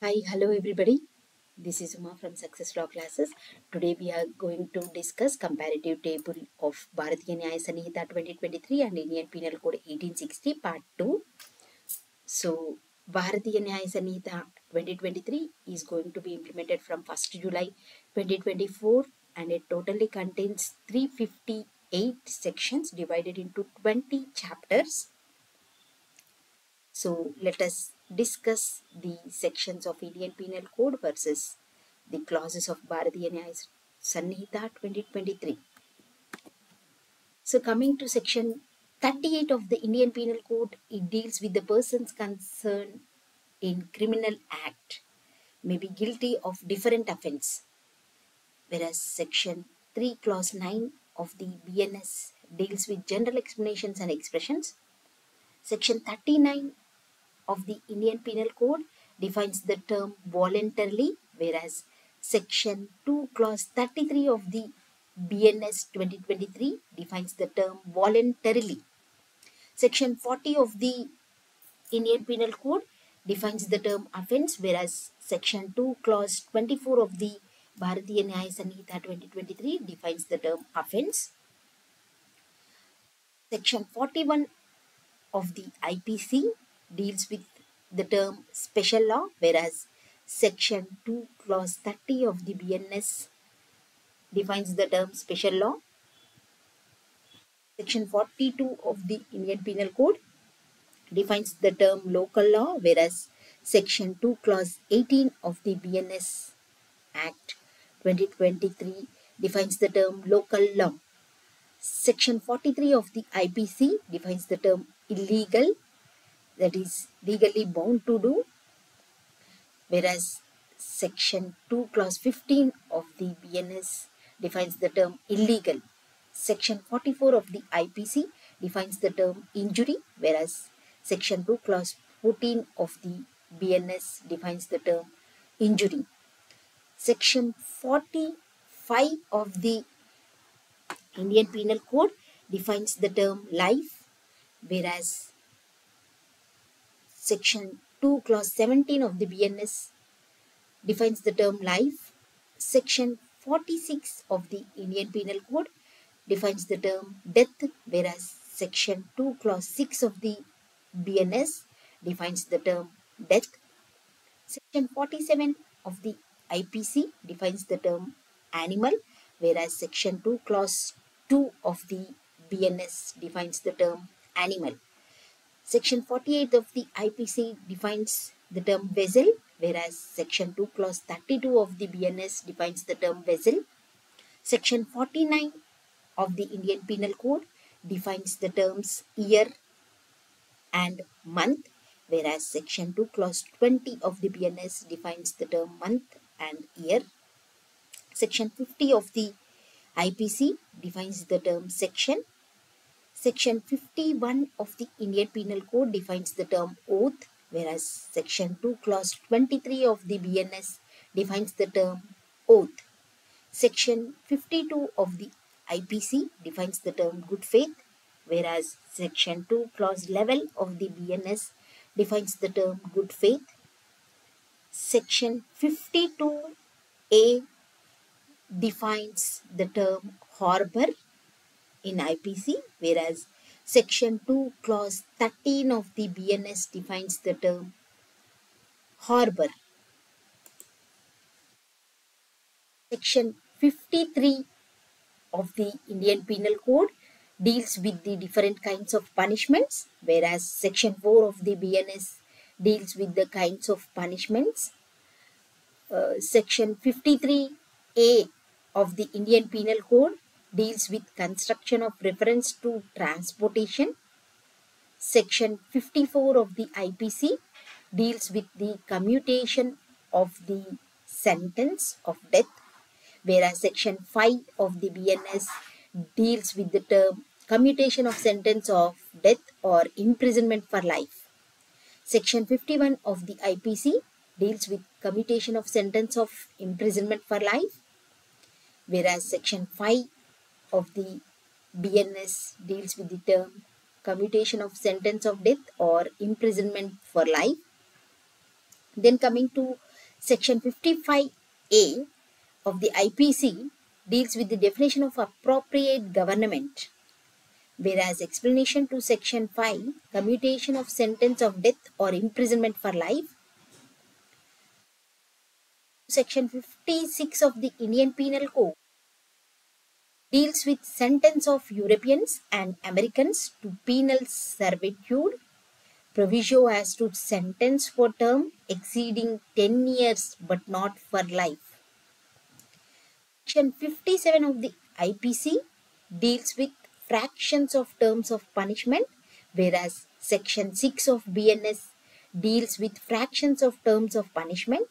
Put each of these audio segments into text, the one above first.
Hi, hello everybody. This is Uma from Success Law Classes. Today we are going to discuss comparative table of Bharatiya Nyaya Sanhita 2023 and Indian Penal Code 1860 Part 2. So, Bharatiya Nyaya Sanhita 2023 is going to be implemented from 1st July 2024 and it totally contains 358 sections divided into 20 chapters. So let us discuss the sections of Indian Penal Code versus the clauses of Bharatiya Nyaya Sanhita 2023. So coming to section 38 of the Indian Penal Code, it deals with the persons concerned in criminal act may be guilty of different offence. Whereas section 3 clause 9 of the BNS deals with general explanations and expressions. Section 39 of the Indian Penal Code defines the term voluntarily, whereas Section 2, Clause 33 of the BNS 2023 defines the term voluntarily. Section 40 of the Indian Penal Code defines the term offence, whereas Section 2, Clause 24 of the Bharatiya Nyaya Sanhita 2023 defines the term offence. Section 41 of the IPC deals with the term special law, whereas Section 2, Clause 30 of the BNS defines the term special law. Section 42 of the Indian Penal Code defines the term local law, whereas Section 2, Clause 18 of the BNS Act 2023 defines the term local law. Section 43 of the IPC defines the term illegal, that is legally bound to do, whereas Section 2, Clause 15 of the BNS defines the term illegal. Section 44 of the IPC defines the term injury, whereas Section 2, Clause 14 of the BNS defines the term injury. Section 45 of the Indian Penal Code defines the term life, whereas Section 2, Clause 17 of the BNS defines the term life. Section 46 of the Indian Penal Code defines the term death, whereas Section 2, Clause 6 of the BNS defines the term death. Section 47 of the IPC defines the term animal, whereas Section 2, Clause 2 of the BNS defines the term animal. Section 48 of the IPC defines the term vessel, whereas Section 2, Clause 32 of the BNS defines the term vessel. Section 49 of the Indian Penal Code defines the terms year and month, whereas Section 2, Clause 20 of the BNS defines the term month and year. Section 50 of the IPC defines the term section. Section 51 of the Indian Penal Code defines the term oath, whereas Section 2, Clause 23 of the BNS defines the term oath. Section 52 of the IPC defines the term good faith, whereas Section 2, Clause 11 of the BNS defines the term good faith. Section 52A defines the term harbor in IPC, whereas Section 2, Clause 13 of the BNS defines the term harbor. Section 53 of the Indian Penal Code deals with the different kinds of punishments, whereas Section 4 of the BNS deals with the kinds of punishments. Uh, Section 53A of the Indian Penal Code deals with construction of reference to transportation. Section 54 of the IPC deals with the commutation of the sentence of death, whereas Section 5 of the BNS deals with the term commutation of sentence of death or imprisonment for life. Section 51 of the IPC deals with commutation of sentence of imprisonment for life, whereas Section 5 of the BNS deals with the term commutation of sentence of death or imprisonment for life. Then coming to Section 55A of the IPC deals with the definition of appropriate government, whereas explanation to Section 5, commutation of sentence of death or imprisonment for life, Section 56 of the Indian Penal Code deals with sentence of Europeans and Americans to penal servitude, proviso as to sentence for term exceeding 10 years but not for life. Section 57 of the IPC deals with fractions of terms of punishment, whereas Section 6 of BNS deals with fractions of terms of punishment.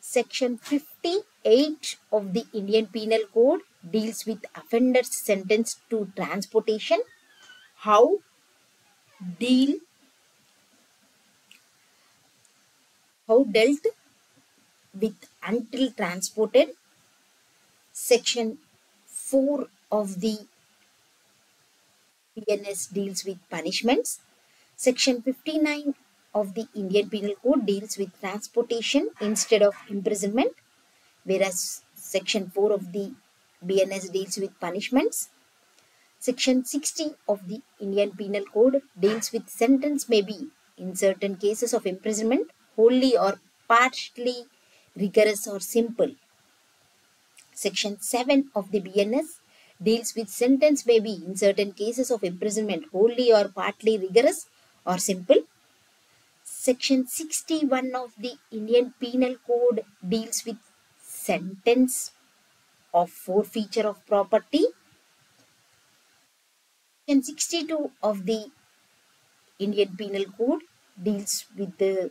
Section 58 of the Indian Penal Code deals with offenders sentenced to transportation. How deal how dealt with until transported Section 4 of the BNS deals with punishments. Section 59 of the Indian Penal Code deals with transportation instead of imprisonment, whereas Section 4 of the BNS deals with punishments. Section 60 of the Indian Penal Code deals with sentence may be, in certain cases of imprisonment, wholly or partially rigorous or simple. Section 7 of the BNS deals with sentence may be in certain cases of imprisonment wholly or partly rigorous or simple. Section 61 of the Indian Penal Code deals with sentence of forfeiture of property. Section 62 of the Indian Penal Code deals with the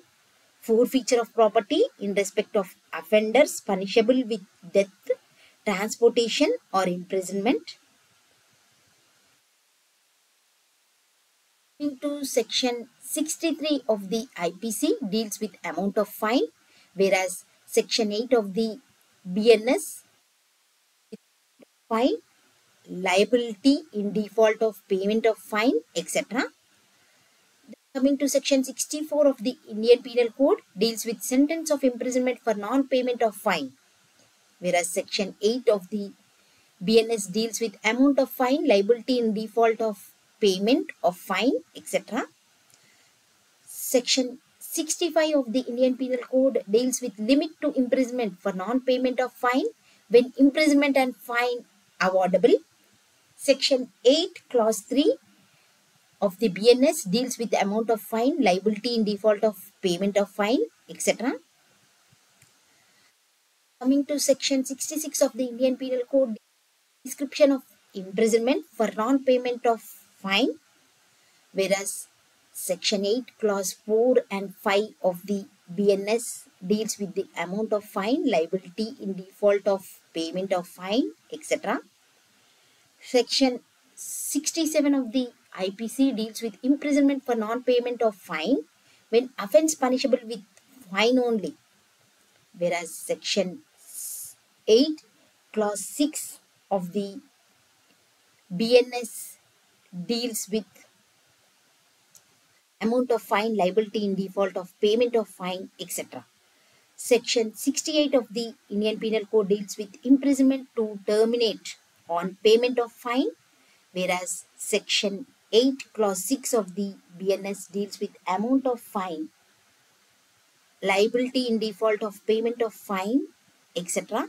forfeiture of property in respect of offenders punishable with death transportation or imprisonment. Into section 63 of the IPC deals with amount of fine whereas section 8 of the BNS fine liability in default of payment of fine etc. Coming to section 64 of the Indian Penal Code deals with sentence of imprisonment for non-payment of fine whereas section 8 of the BNS deals with amount of fine, liability in default of payment of fine, etc. Section 65 of the Indian Penal Code deals with limit to imprisonment for non-payment of fine when imprisonment and fine awardable. Section 8 clause 3 of the BNS deals with the amount of fine, liability in default of payment of fine, etc. Coming to section 66 of the Indian Penal Code, description of imprisonment for non-payment of fine, whereas section 8 clause 4 and 5 of the BNS deals with the amount of fine, liability in default of payment of fine, etc. Section 67 of the IPC deals with imprisonment for non-payment of fine when offence punishable with fine only, whereas section 8 clause 6 of the BNS deals with amount of fine liability in default of payment of fine etc. Section 68 of the Indian Penal Code deals with imprisonment to terminate on payment of fine whereas section 8 clause 6 of the BNS deals with amount of fine liability in default of payment of fine etc.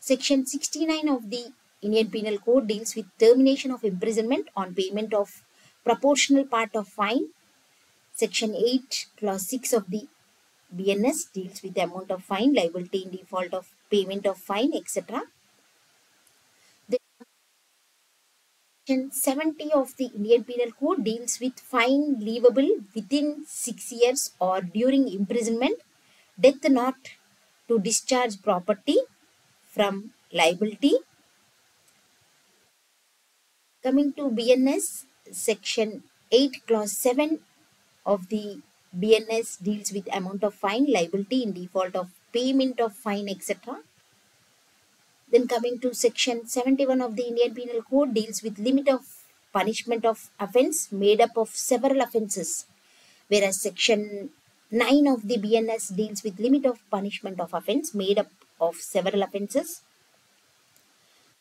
Section 69 of the Indian Penal Code deals with termination of imprisonment on payment of proportional part of fine. Section 8 clause 6 of the BNS deals with the amount of fine, liability in default of payment of fine, etc. Section 70 of the Indian Penal Code deals with fine leviable within 6 years or during imprisonment, death not to discharge property from liability. Coming to BNS, section 8 clause 7 of the BNS deals with amount of fine, liability in default of payment of fine, etc. Then coming to section 71 of the Indian Penal Code deals with limit of punishment of offence made up of several offences. Whereas section 9 of the BNS deals with limit of punishment of offense made up of several offences.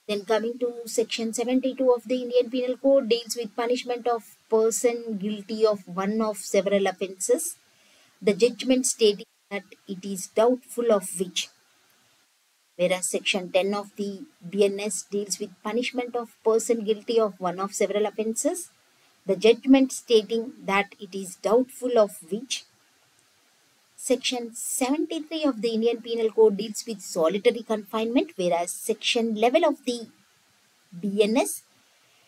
Then coming to section 72 of the Indian Penal Code deals with punishment of person guilty of one of several offences. The judgment stating that it is doubtful of which. Whereas section 10 of the BNS deals with punishment of person guilty of one of several offences. The judgment stating that it is doubtful of which. Section 73 of the Indian Penal Code deals with solitary confinement, whereas Section 11 of the BNS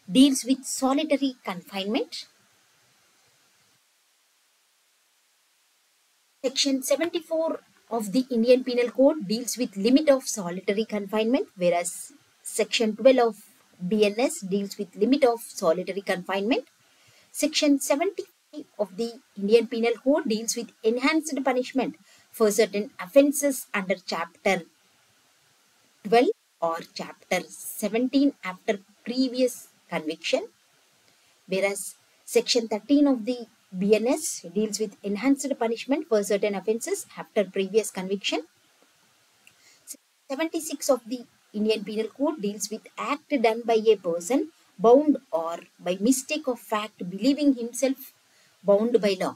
deals with solitary confinement. Section 74 of the Indian Penal Code deals with limit of solitary confinement, whereas Section 12 of BNS deals with limit of solitary confinement. Section 75 of the Indian Penal Code deals with enhanced punishment for certain offences under Chapter 12 or Chapter 17 after previous conviction, whereas Section 13 of the BNS deals with enhanced punishment for certain offences after previous conviction. 76 of the Indian Penal Code deals with act done by a person bound or by mistake of fact believing himself bound by law.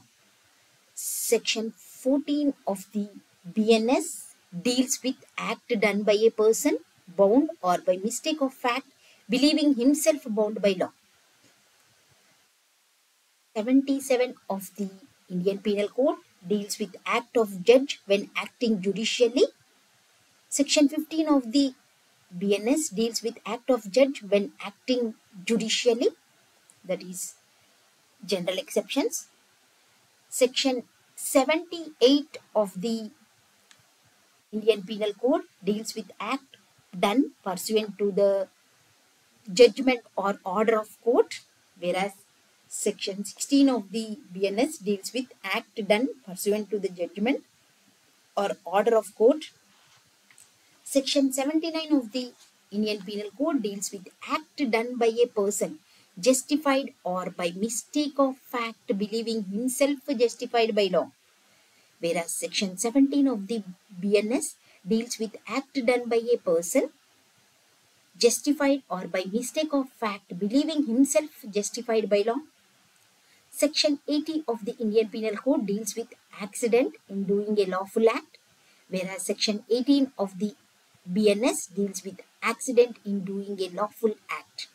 Section 14 of the BNS deals with act done by a person bound or by mistake of fact believing himself bound by law. 77 of the Indian Penal Code deals with act of judge when acting judicially. Section 15 of the BNS deals with act of judge when acting judicially, that is general exceptions. Section 78 of the Indian Penal Code deals with act done pursuant to the judgment or order of court, whereas Section 16 of the BNS deals with act done pursuant to the judgment or order of court. Section 79 of the Indian Penal Code deals with act done by a person justified or by mistake of fact believing himself justified by law. Whereas Section 17 of the BNS deals with act done by a person justified or by mistake of fact believing himself justified by law. Section 80 of the Indian Penal Code deals with accident in doing a lawful act, whereas Section 18 of the BNS deals with accident in doing a lawful act.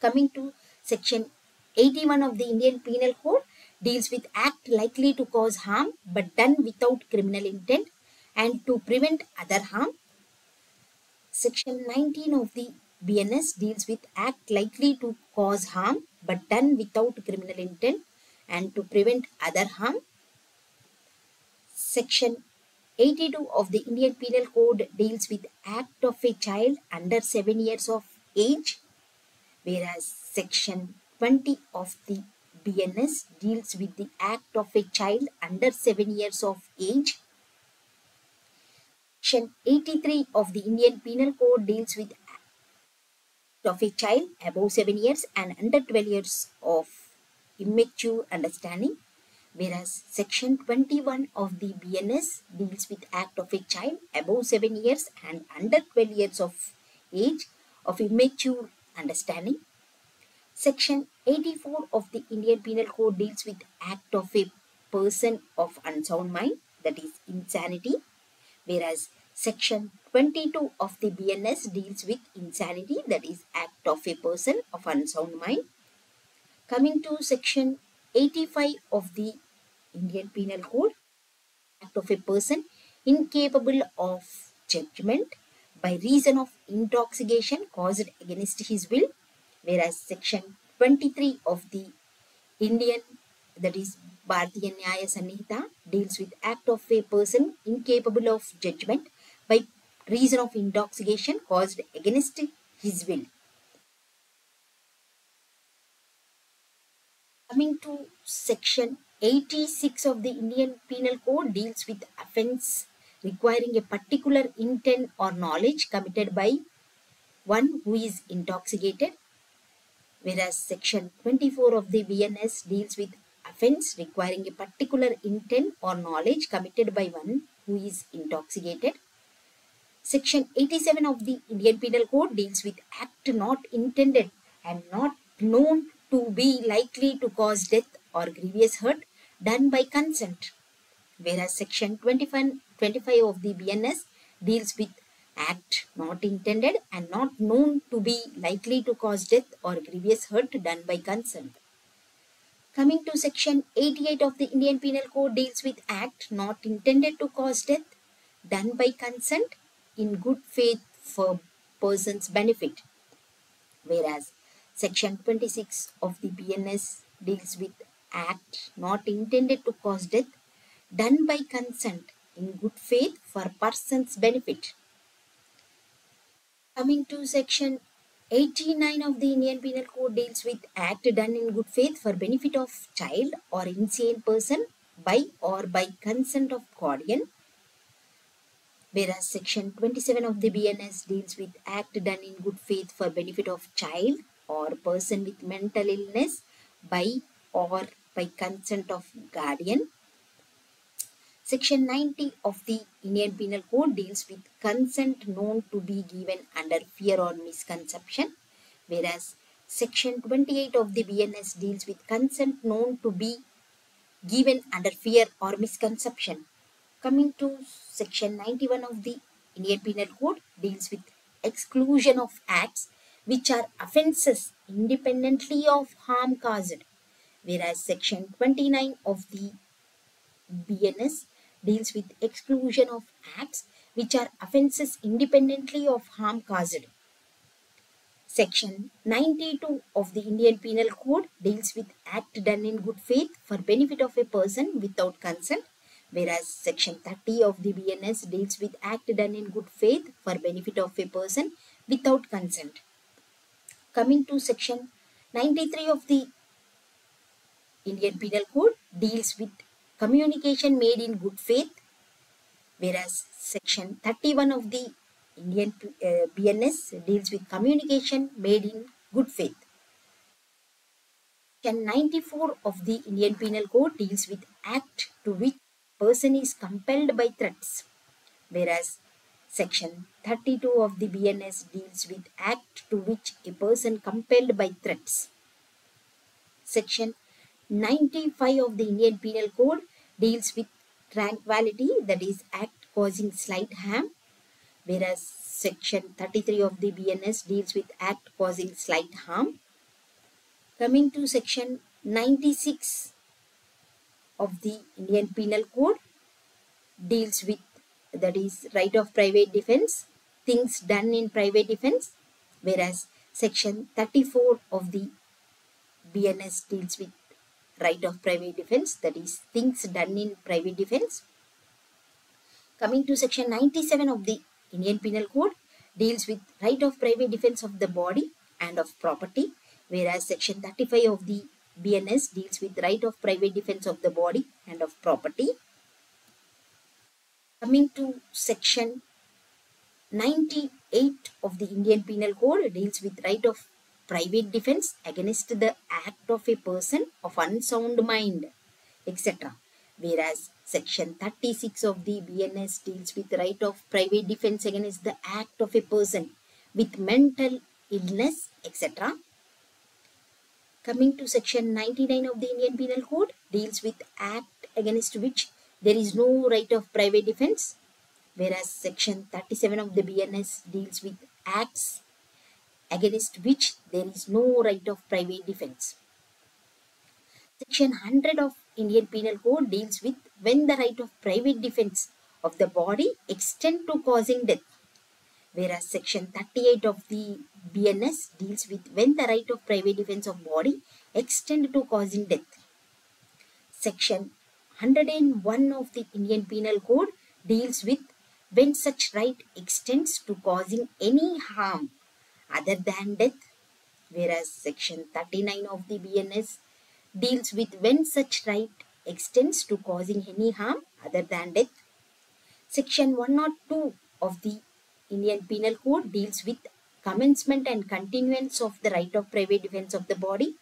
Coming to Section 81 of the Indian Penal Code deals with act likely to cause harm but done without criminal intent and to prevent other harm. Section 19 of the BNS deals with act likely to cause harm but done without criminal intent and to prevent other harm. Section 82 of the Indian Penal Code deals with act of a child under 7 years of age whereas Section 20 of the BNS deals with the act of a child under 7 years of age. Section 83 of the Indian Penal Code deals with act of a child above 7 years and under 12 years of immature understanding whereas section 21 of the BNS deals with act of a child above 7 years and under 12 years of age of immature understanding section 84 of the Indian Penal Code deals with act of a person of unsound mind that is insanity whereas Section 22 of the BNS deals with insanity that is act of a person of unsound mind. Coming to section 85 of the Indian Penal Code, act of a person incapable of judgment by reason of intoxication caused against his will, whereas section 23 of the Indian that is Bharatiya Nyaya Sanhita deals with act of a person incapable of judgment by reason of intoxication caused against his will. Coming to section 86 of the Indian Penal Code deals with offence requiring a particular intent or knowledge committed by one who is intoxicated whereas section 24 of the BNS deals with offense requiring a particular intent or knowledge committed by one who is intoxicated. Section 87 of the Indian Penal Code deals with act not intended and not known to be likely to cause death or grievous hurt done by consent. Whereas Section 25, 25 of the BNS deals with act not intended and not known to be likely to cause death or grievous hurt done by consent. Coming to section 88 of the Indian Penal Code deals with act not intended to cause death done by consent in good faith for person's benefit. Whereas section 26 of the BNS deals with act not intended to cause death done by consent in good faith for person's benefit. Coming to section 89 of the Indian Penal Code deals with act done in good faith for benefit of child or insane person by or by consent of guardian. Whereas section 27 of the BNS deals with act done in good faith for benefit of child or person with mental illness by or by consent of guardian. Section 90 of the Indian Penal Code deals with consent known to be given under fear or misconception, whereas Section 28 of the BNS deals with consent known to be given under fear or misconception. Coming to Section 91 of the Indian Penal Code deals with exclusion of acts which are offences independently of harm caused, whereas Section 29 of the BNS deals with exclusion of acts which are offences independently of harm caused. Section 92 of the Indian Penal Code deals with act done in good faith for benefit of a person without consent, whereas Section 30 of the BNS deals with act done in good faith for benefit of a person without consent. Coming to Section 93 of the Indian Penal Code deals with communication made in good faith, whereas section 31 of the Indian uh, BNS deals with communication made in good faith. Section 94 of the Indian Penal Code deals with act to which person is compelled by threats, whereas Section 32 of the BNS deals with act to which a person compelled by threats. Section 95 of the Indian Penal Code deals with tranquility that is act causing slight harm whereas section 33 of the BNS deals with act causing slight harm. Coming to section 96 of the Indian Penal Code deals with that is right of private defense, things done in private defense whereas section 34 of the BNS deals with right of private defense that is things done in private defense. Coming to section 97 of the Indian Penal Code deals with right of private defense of the body and of property whereas section 35 of the BNS deals with right of private defense of the body and of property. Coming to section 98 of the Indian Penal Code deals with right of private defense against the act of a person of unsound mind, etc. Whereas section 36 of the BNS deals with right of private defense against the act of a person with mental illness, etc. Coming to section 99 of the Indian Penal Code deals with act against which there is no right of private defense, whereas section 37 of the BNS deals with acts against which there is no right of private defense. Section 100 of Indian Penal Code deals with when the right of private defense of the body extend to causing death, whereas Section 38 of the BNS deals with when the right of private defense of body extend to causing death. Section 101 of the Indian Penal Code deals with when such right extends to causing any harm other than death, whereas section 39 of the BNS deals with when such right extends to causing any harm other than death. Section 102 of the Indian Penal Code deals with commencement and continuance of the right of private defense of the body.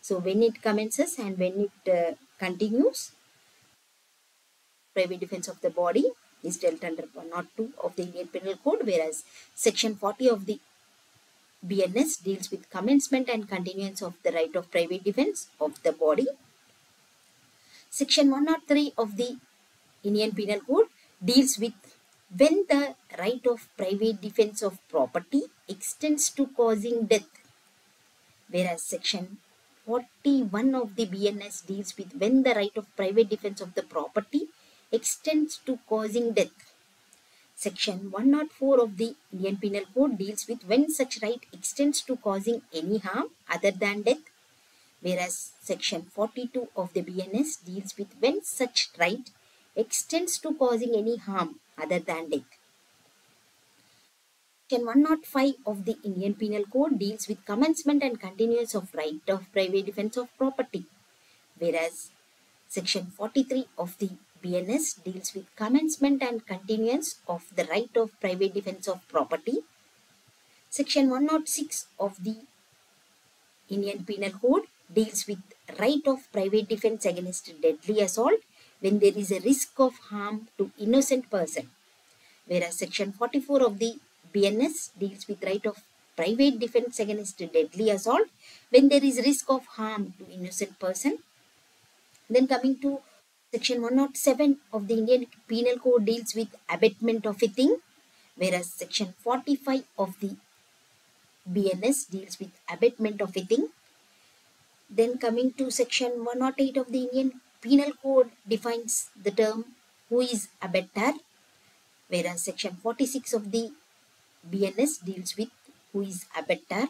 So when it commences and when it uh, continues. Private defense of the body is dealt under 102 of the Indian Penal Code whereas section 40 of the BNS deals with commencement and continuance of the right of private defense of the body. Section 103 of the Indian Penal Code deals with when the right of private defense of property extends to causing death whereas section 41 of the BNS deals with when the right of private defense of the property extends to causing death. Section 104 of the Indian Penal Code deals with when such right extends to causing any harm other than death, whereas Section 42 of the BNS deals with when such right extends to causing any harm other than death. Section 105 of the Indian Penal Code deals with commencement and continuance of right of private defense of property, whereas Section 43 of the BNS deals with commencement and continuance of the right of private defense of property. Section 106 of the Indian Penal Code deals with right of private defense against deadly assault when there is a risk of harm to innocent person. Whereas Section 44 of the BNS deals with right of private defense against deadly assault when there is risk of harm to innocent person. Then coming to Section 107 of the Indian Penal Code deals with abetment of a thing, whereas Section 45 of the BNS deals with abetment of a thing. Then coming to Section 108 of the Indian Penal Code defines the term who is abettor, whereas Section 46 of the BNS deals with who is abettor.